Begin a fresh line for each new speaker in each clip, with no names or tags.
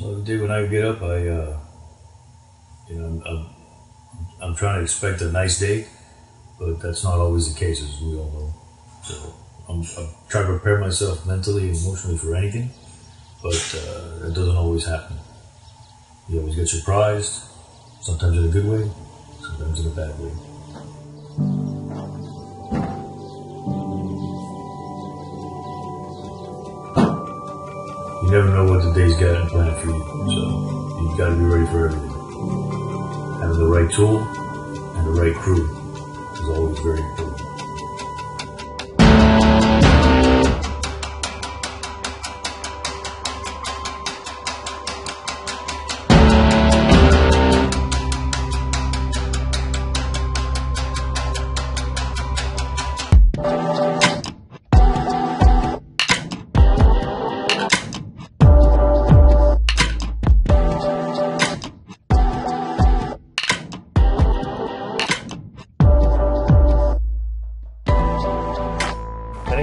Well, the day when I get up, I, uh, you know, I'm, I'm trying to expect a nice day, but that's not always the case, as we all know. So I'm, I'm trying to prepare myself mentally and emotionally for anything, but uh, it doesn't always happen. You always get surprised, sometimes in a good way, sometimes in a bad way. You never know what the day's got in plan for you, so you've got to be ready for everything. Having the right tool and the right crew is always very important.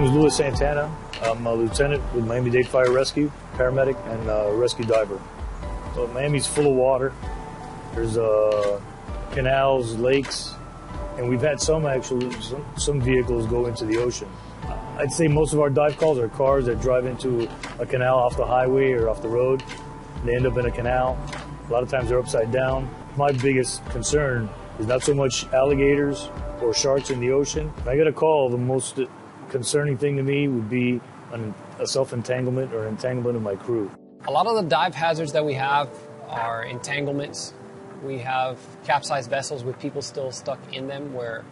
Name is Louis Santana. I'm a lieutenant with Miami Dade Fire Rescue, paramedic, and uh, rescue diver. So Miami's full of water. There's uh, canals, lakes, and we've had some actually some, some vehicles go into the ocean. I'd say most of our dive calls are cars that drive into a canal off the highway or off the road. They end up in a canal. A lot of times they're upside down. My biggest concern is not so much alligators or sharks in the ocean. I get a call, the most concerning thing to me would be an, a self entanglement or entanglement of my crew.
A lot of the dive hazards that we have are entanglements. We have capsized vessels with people still stuck in them where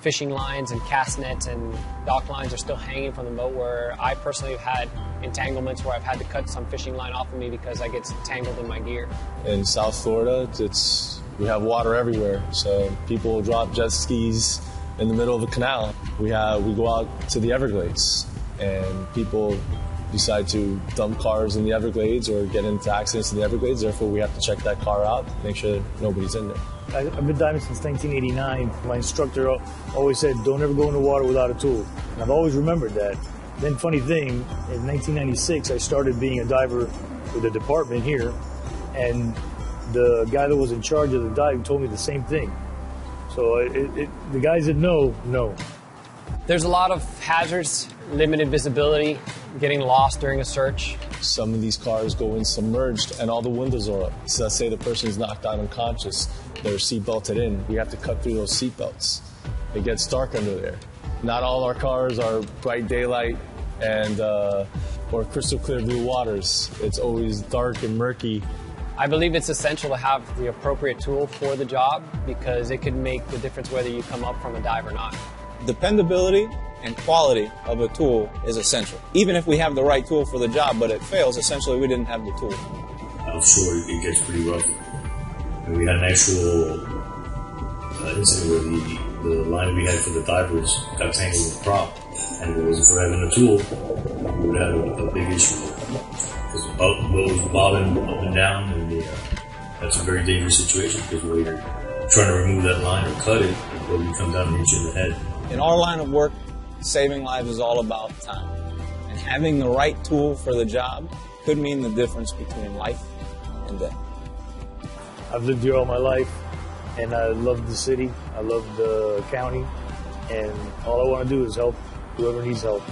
fishing lines and cast nets and dock lines are still hanging from the boat where I personally have had entanglements where I've had to cut some fishing line off of me because I get tangled in my gear.
In South Florida, it's we have water everywhere, so people drop jet skis in the middle of a canal. We have we go out to the Everglades, and people decide to dump cars in the Everglades or get into accidents in the Everglades. Therefore, we have to check that car out, make sure nobody's in there.
I've been diving since 1989. My instructor always said, "Don't ever go in the water without a tool," and I've always remembered that. Then, funny thing, in 1996, I started being a diver with the department here, and the guy that was in charge of the dive told me the same thing. So it, it, the guys that know know.
There's a lot of hazards, limited visibility, getting lost during a search.
Some of these cars go in submerged and all the windows are up. So let's say the person's knocked out unconscious, they're seat belted in. We have to cut through those seatbelts. It gets dark under there. Not all our cars are bright daylight and uh, or crystal clear blue waters. It's always dark and murky.
I believe it's essential to have the appropriate tool for the job because it could make the difference whether you come up from a dive or not.
Dependability and quality of a tool is essential. Even if we have the right tool for the job, but it fails, essentially we didn't have the tool.
Offshore, it gets pretty rough. And we had an actual uh, incident where the, the line we had for the divers got tangled with the prop, and if it wasn't for having a tool, we would have a, a big issue. Because the boat was bobbing up and down, and uh, that's a very dangerous situation because when you're trying to remove that line or cut it, it will come down and hit you in the head.
In our line of work, saving lives is all about time. And having the right tool for the job could mean the difference between life and death.
I've lived here all my life, and I love the city. I love the county, and all I want to do is help whoever needs help.